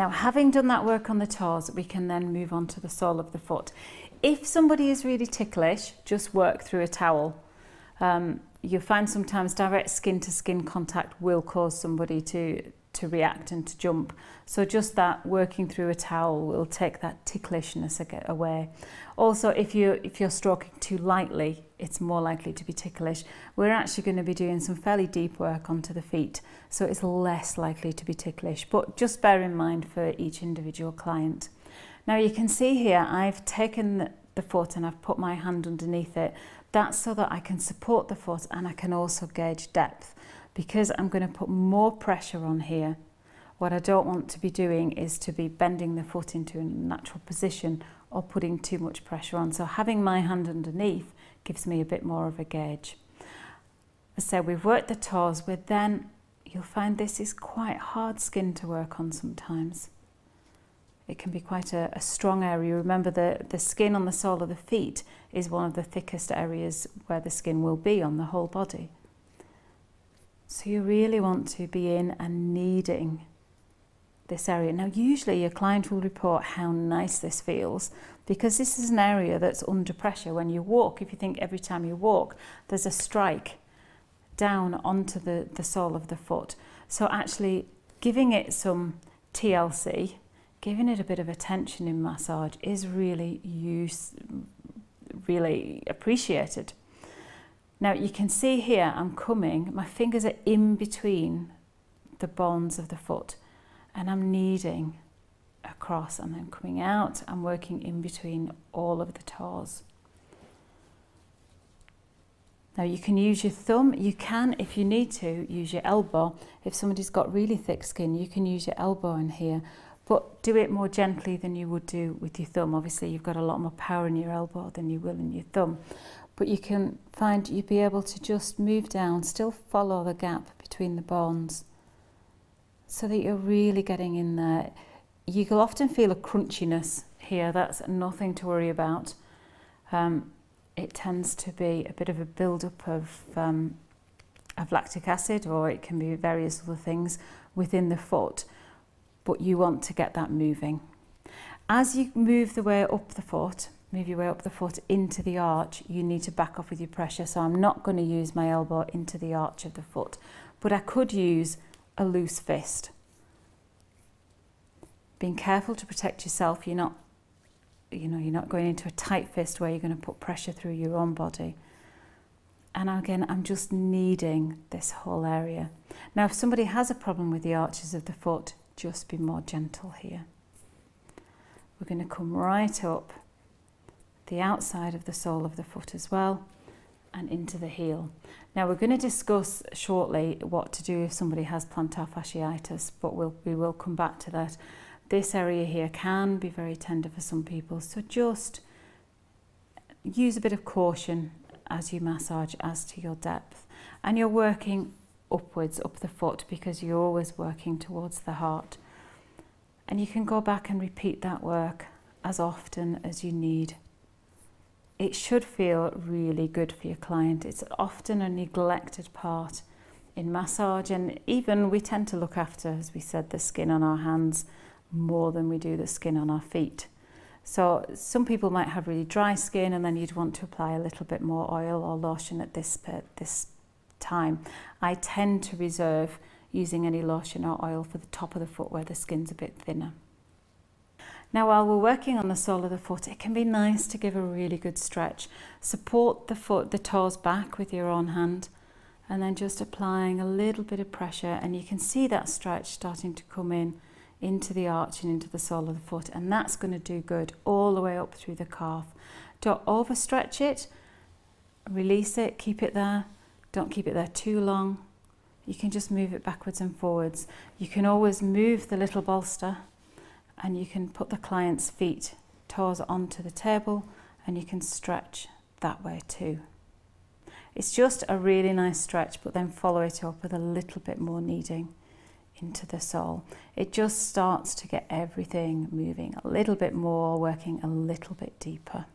Now, having done that work on the toes, we can then move on to the sole of the foot. If somebody is really ticklish, just work through a towel. Um, you'll find sometimes direct skin to skin contact will cause somebody to, to react and to jump. So just that working through a towel will take that ticklishness away. Also, if you if you're stroking too lightly, it's more likely to be ticklish. We're actually going to be doing some fairly deep work onto the feet, so it's less likely to be ticklish. But just bear in mind for each individual client. Now you can see here I've taken the, the foot and I've put my hand underneath it. That's so that I can support the foot and I can also gauge depth. Because I'm going to put more pressure on here. What I don't want to be doing is to be bending the foot into a natural position or putting too much pressure on. So having my hand underneath gives me a bit more of a gauge. As I said, we've worked the toes, but then you'll find this is quite hard skin to work on sometimes. It can be quite a, a strong area. Remember the, the skin on the sole of the feet is one of the thickest areas where the skin will be on the whole body. So you really want to be in and kneading this area. Now, usually your client will report how nice this feels because this is an area that's under pressure. When you walk, if you think every time you walk, there's a strike down onto the, the sole of the foot. So actually giving it some TLC, giving it a bit of attention in massage is really use, really appreciated. Now you can see here I'm coming, my fingers are in between the bones of the foot and I'm kneading across and then coming out and working in between all of the toes. Now you can use your thumb, you can, if you need to, use your elbow. If somebody's got really thick skin, you can use your elbow in here, but do it more gently than you would do with your thumb. Obviously you've got a lot more power in your elbow than you will in your thumb. But you can find you'd be able to just move down, still follow the gap between the bones so that you're really getting in there. You will often feel a crunchiness here, that's nothing to worry about. Um, it tends to be a bit of a build-up of, um, of lactic acid or it can be various other things within the foot, but you want to get that moving. As you move the way up the foot, move your way up the foot into the arch, you need to back off with your pressure. So I'm not going to use my elbow into the arch of the foot, but I could use a loose fist. Being careful to protect yourself, you're not, you know, you're not going into a tight fist where you're going to put pressure through your own body. And again, I'm just kneading this whole area. Now, if somebody has a problem with the arches of the foot, just be more gentle here. We're going to come right up the outside of the sole of the foot as well and into the heel. Now we're going to discuss shortly what to do if somebody has plantar fasciitis, but we'll, we will come back to that. This area here can be very tender for some people, so just use a bit of caution as you massage as to your depth. And you're working upwards, up the foot, because you're always working towards the heart. And you can go back and repeat that work as often as you need it should feel really good for your client. It's often a neglected part in massage and even we tend to look after, as we said, the skin on our hands more than we do the skin on our feet. So some people might have really dry skin and then you'd want to apply a little bit more oil or lotion at this, this time. I tend to reserve using any lotion or oil for the top of the foot where the skin's a bit thinner. Now while we're working on the sole of the foot, it can be nice to give a really good stretch. Support the foot, the toes back with your own hand and then just applying a little bit of pressure and you can see that stretch starting to come in into the arch and into the sole of the foot and that's going to do good all the way up through the calf. Don't overstretch it, release it, keep it there. Don't keep it there too long. You can just move it backwards and forwards. You can always move the little bolster and you can put the client's feet, toes onto the table and you can stretch that way too. It's just a really nice stretch, but then follow it up with a little bit more kneading into the sole. It just starts to get everything moving a little bit more, working a little bit deeper.